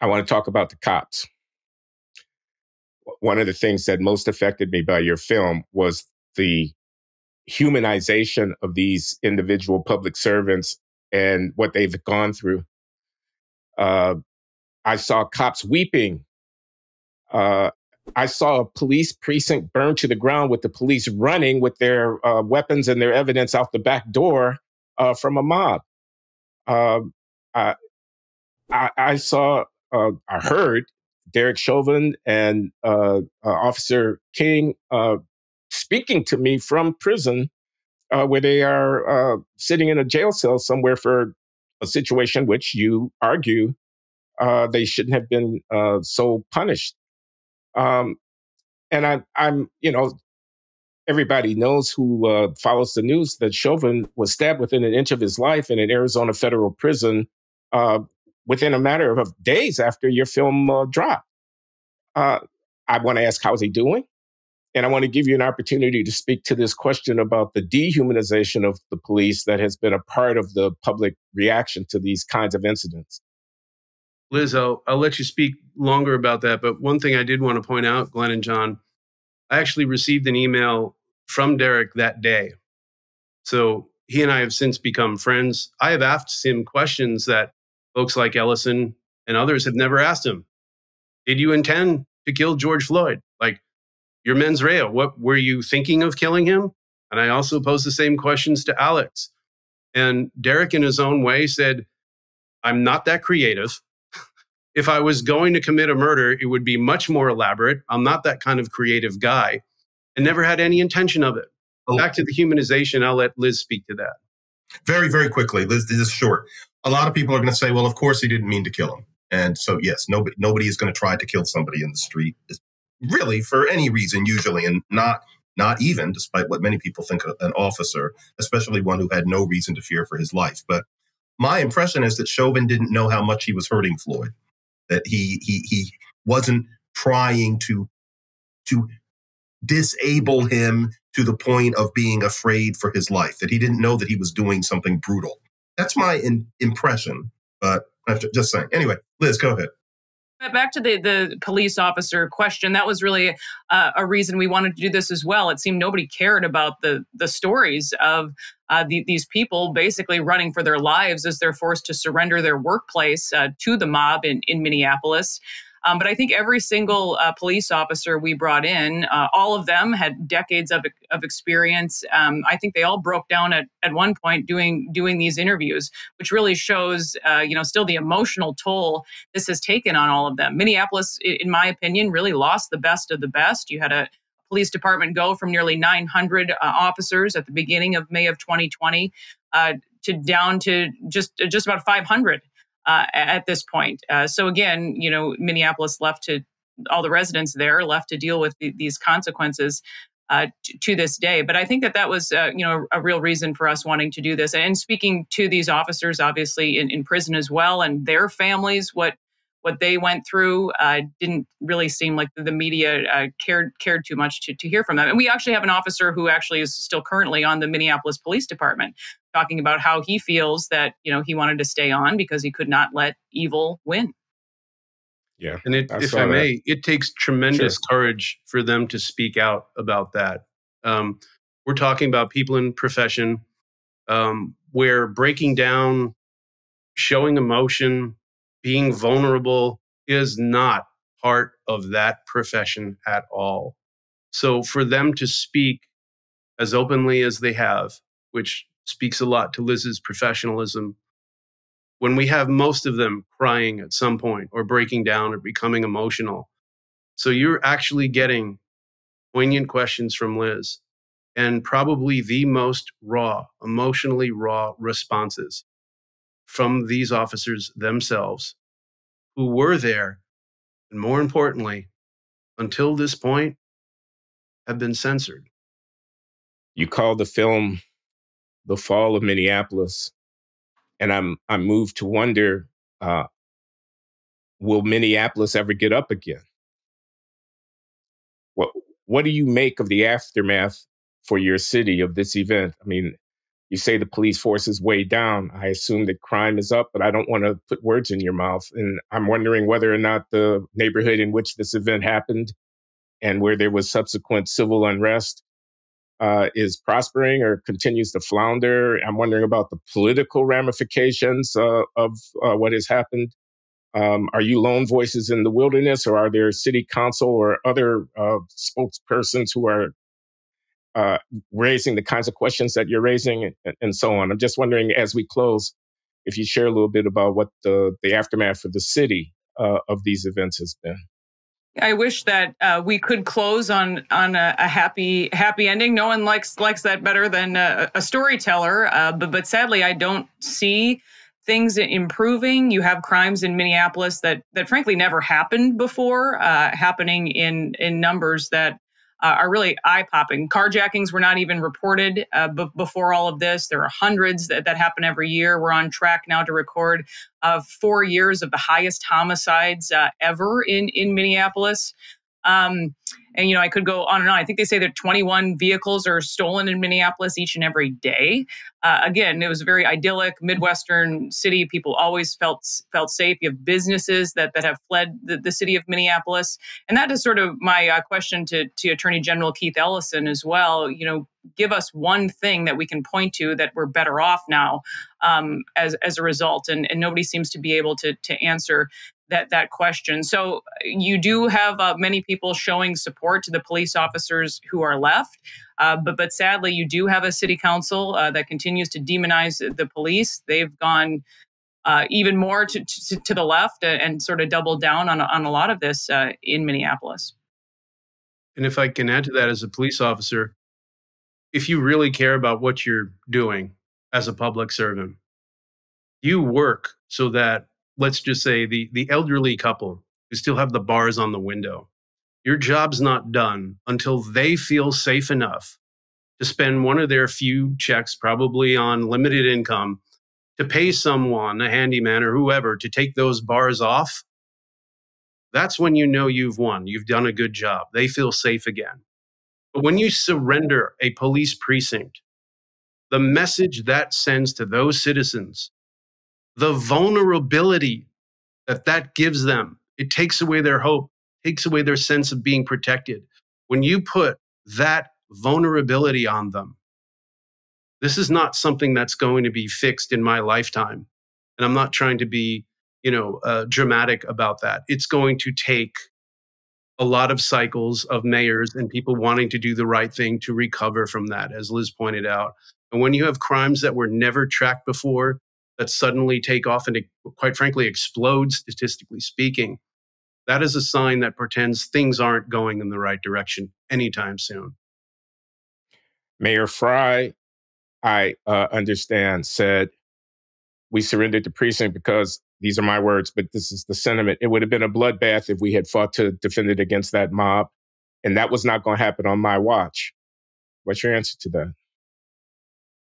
I want to talk about the cops. One of the things that most affected me by your film was the humanization of these individual public servants and what they've gone through. Uh, I saw cops weeping. Uh, I saw a police precinct burned to the ground with the police running with their uh, weapons and their evidence out the back door uh, from a mob. Um, I, I, I, saw, uh, I heard Derek Chauvin and uh, Officer Kueng speaking to me from prison uh, where they are uh, sitting in a jail cell somewhere for a situation which you argue uh, they shouldn't have been uh, so punished. Um, and I, am you know, everybody knows who uh, follows the news that Chauvin was stabbed within an inch of his life in an Arizona federal prison uh, within a matter of days after your film uh, dropped. Uh, I want to ask, how's he doing? And I want to give you an opportunity to speak to this question about the dehumanization of the police that has been a part of the public reaction to these kinds of incidents. Liz, I'll, I'll let you speak longer about that. But one thing I did want to point out, Glenn and John, I actually received an email from Derek that day. So he and I have since become friends. I have asked him questions that folks like Ellison and others have never asked him. Did you intend to kill George Floyd? Like, your mens rea. What were you thinking of killing him? And I also posed the same questions to Alex. And Derek, in his own way, said, I'm not that creative. if I was going to commit a murder, it would be much more elaborate. I'm not that kind of creative guy and never had any intention of it. Oh. Back to the humanization, I'll let Liz speak to that. Very, very quickly. Liz, this is short. A lot of people are going to say, well, of course he didn't mean to kill him. And so, yes, nobody, nobody is going to try to kill somebody in the street really for any reason usually and not not even despite what many people think an officer especially one who had no reason to fear for his life but my impression is that chauvin didn't know how much he was hurting floyd that he he he wasn't trying to to disable him to the point of being afraid for his life that he didn't know that he was doing something brutal that's my in, impression but i'm just saying anyway liz go ahead Back to the, the police officer question, that was really uh, a reason we wanted to do this as well. It seemed nobody cared about the the stories of uh, the, these people basically running for their lives as they're forced to surrender their workplace uh, to the mob in, in Minneapolis. Um, but I think every single uh, police officer we brought in, uh, all of them had decades of, of experience. Um, I think they all broke down at, at one point doing doing these interviews, which really shows, uh, you know, still the emotional toll this has taken on all of them. Minneapolis, in my opinion, really lost the best of the best. You had a police department go from nearly 900 uh, officers at the beginning of May of 2020 uh, to down to just just about 500 uh, at this point. Uh, so again, you know, Minneapolis left to all the residents there left to deal with the, these consequences uh, t- to this day. But I think that that was, uh, you know, a, a, real reason for us wanting to do this. And speaking to these officers, obviously in, in prison as well, and their families, what what they went through uh, didn't really seem like the media uh, cared cared too much to, to hear from them. And we actually have an officer who actually is still currently on the Minneapolis Police Department talking about how he feels that you know he wanted to stay on because he could not let evil win. Yeah, and it, I if I may, it takes tremendous sure. courage for them to speak out about that. Um, we're talking about people in profession um, where breaking down, showing emotion, being vulnerable is not part of that profession at all. So for them to speak as openly as they have, which speaks a lot to Liz's professionalism, when we have most of them crying at some point or breaking down or becoming emotional. So you're actually getting poignant questions from Liz and probably the most raw, emotionally raw responses from these officers themselves who were there, and more importantly, until this point, have been censored. You call the film The Fall of Minneapolis, and I'm I'm moved to wonder uh, will Minneapolis ever get up again? What what do you make of the aftermath for your city of this event? I mean, You say the police force is way down. I assume that crime is up, but I don't want to put words in your mouth. And I'm wondering whether or not the neighborhood in which this event happened and where there was subsequent civil unrest uh, is prospering or continues to flounder. I'm wondering about the political ramifications uh, of uh, what has happened. Um, are you lone voices in the wilderness, or are there city council or other uh, spokespersons who are uh, raising the kinds of questions that you're raising, and, and, so on? I'm just wondering, as we close, if you share a little bit about what the, the aftermath for the city uh, of these events has been. I wish that uh, we could close on on a, a, happy happy ending. No one likes likes that better than a, a storyteller. Uh, but but sadly, I don't see things improving. You have crimes in Minneapolis that that frankly never happened before, uh, happening in in numbers that uh, are really eye popping. Carjackings were not even reported uh, b- before all of this. There are hundreds that, that happen every year. We're on track now to record uh, four years of the highest homicides uh, ever in, in Minneapolis. Um, and you know, I could go on and on. I think they say that 21 vehicles are stolen in Minneapolis each and every day. Uh, again, it was a very idyllic Midwestern city. People always felt felt safe. You have businesses that that have fled the, the city of Minneapolis, and that is sort of my uh, question to to Attorney General Keith Ellison as well. You know, give us one thing that we can point to that we're better off now um, as as a result, and and nobody seems to be able to to answer that that question. So you do have uh, many people showing support to the police officers who are left, uh, but but sadly, you do have a city council uh, that continues to demonize the police. They've gone. Uh, even more to, to, to, the left and sort of doubled down on, on a lot of this uh, in Minneapolis. And if I can add to that as a police officer, if you really care about what you're doing as a public servant, you work so that let's just say the the elderly couple who still have the bars on the window your job's not done until they feel safe enough to spend one of their few checks probably on limited income to pay someone a handyman or whoever to take those bars off. That's when you know you've won you've done a good job they feel safe again. But when you surrender a police precinct the message that sends to those citizens the vulnerability that that gives them. It takes away their hope, takes away their sense of being protected. When you put that vulnerability on them, this is not something that's going to be fixed in my lifetime. And I'm not trying to be, you know, uh, dramatic about that. It's going to take a lot of cycles of mayors and people wanting to do the right thing to recover from that, as Liz pointed out. And when you have crimes that were never tracked before, that suddenly take off and quite frankly explode statistically speaking that is a sign that portends things aren't going in the right direction anytime soon. Mayor Fry, i uh, understand said we surrendered the precinct because these are my words but this is the sentiment. It would have been a bloodbath if we had fought to defend it against that mob and that was not going to happen on my watch. What's your answer to that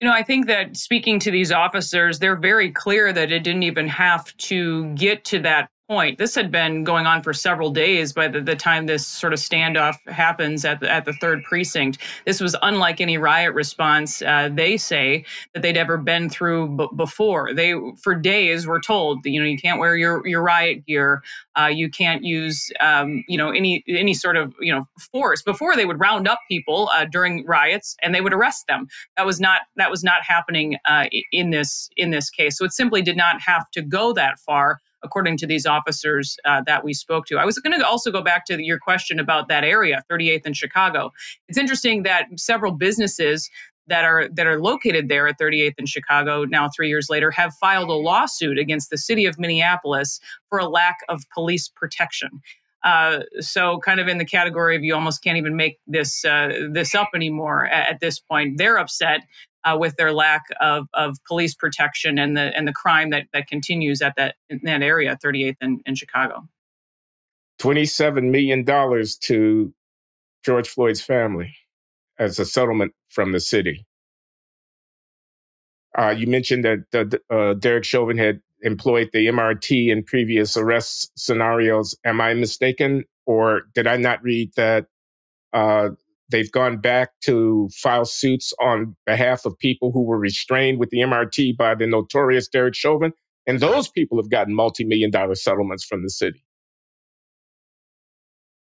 you know, I think that speaking to these officers, they're very clear that it didn't even have to get to that point. This had been going on for several days by the, the time this sort of standoff happens at the, at the third precinct. This was unlike any riot response uh, they say that they'd ever been through b- before. They for days were told, that, you know, you can't wear your your riot gear, uh, you can't use, um, you know, any any sort of you know force. Before they would round up people uh, during riots and they would arrest them. That was not that was not happening uh, in this in this case. So it simply did not have to go that far according to these officers uh, that we spoke to. I was going to also go back to your question about that area, 38th and Chicago. It's interesting that several businesses that are that are located there at 38th and Chicago now 3 years later have filed a lawsuit against the city of Minneapolis for a lack of police protection. Uh, so kind of in the category of you almost can't even make this uh, this up anymore at, at, this point. They're upset uh, with their lack of, of police protection and the and the crime that that continues at that in that area, 38th in, in Chicago. Twenty-seven million dollars to George Floyd's family as a settlement from the city. Uh, you mentioned that uh, Derek Chauvin had employed the MRT in previous arrest scenarios. Am I mistaken, or did I not read that uh, they've gone back to file suits on behalf of people who were restrained with the MRT by the notorious Derek Chauvin. And those people have gotten multi million dollar settlements from the city.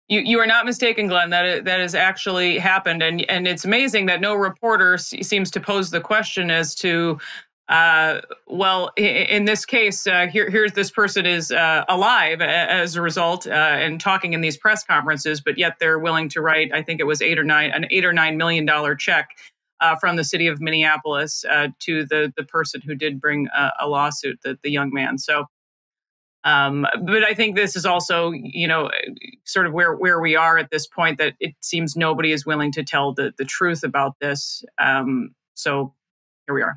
You, you are not mistaken, Glenn. That is, that has actually happened, and and it's amazing that no reporter seems to pose the question as to uh, well, in this case, uh, here, here's this person is uh, alive as a result uh, and talking in these press conferences, but yet they're willing to write, I think it was eight or nine, an eight or nine million dollar check uh, from the city of Minneapolis uh, to the the person who did bring a, a lawsuit, the, the young man. So, um, but I think this is also, you know, sort of where where we are at this point. That it seems nobody is willing to tell the the truth about this. Um, so here we are.